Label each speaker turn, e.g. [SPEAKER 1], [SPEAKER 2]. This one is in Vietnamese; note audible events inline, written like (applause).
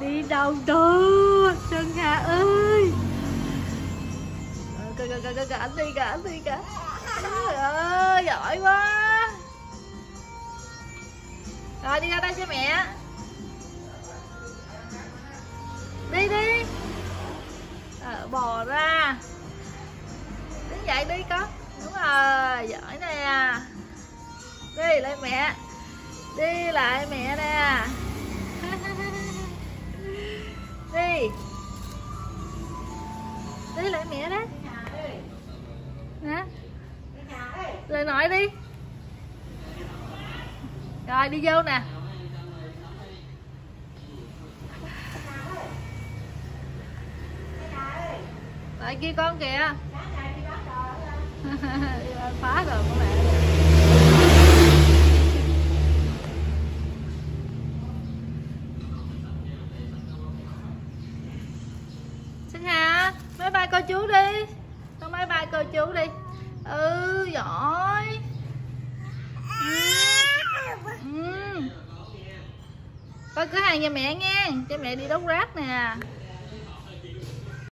[SPEAKER 1] đi đâu đó Sơn Hà ơi. Cả cả cả cả kìa anh đi cả anh đi cả Trời ơi giỏi quá. Rồi đi ra đây cho mẹ. Đi đi. À, Bò ra. Đứng dậy đi con. Đúng rồi giỏi nè. Đi lại mẹ. Đi lại mẹ nè. Đi đi. Lại mẹ đó nè lời nói đi. Rồi đi vô nè. Lại kia con kìa. (laughs) Phá rồi của mẹ Sinh Hà Bye cô chú đi. Con bye bye cô chú đi. Ừ giỏi. Ừ. ừ. Coi cửa hàng cho mẹ nghe. Cho mẹ đi đốt rác nè.